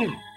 Die!